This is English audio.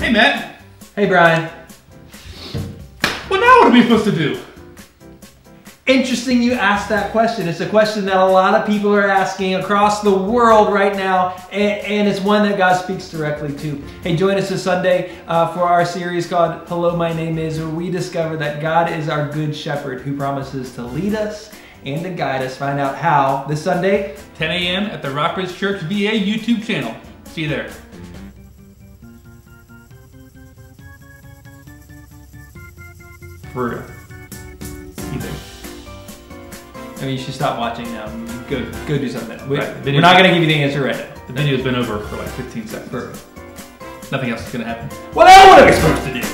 Hey, Matt. Hey, Bryan. Well, now what are we supposed to do? Interesting you asked that question. It's a question that a lot of people are asking across the world right now, and, and it's one that God speaks directly to. Hey, join us this Sunday uh, for our series called Hello, My Name Is, where we discover that God is our good shepherd who promises to lead us and to guide us. Find out how this Sunday, 10 a.m. at the Rockbridge Church VA YouTube channel. See you there. For real. You think? I mean, you should stop watching now. Go, go do something. We, Right. We're not going to give you the answer right now. The video's been over for like 15 seconds. Perfect. Nothing else is gonna happen. Well, now what are we supposed to do?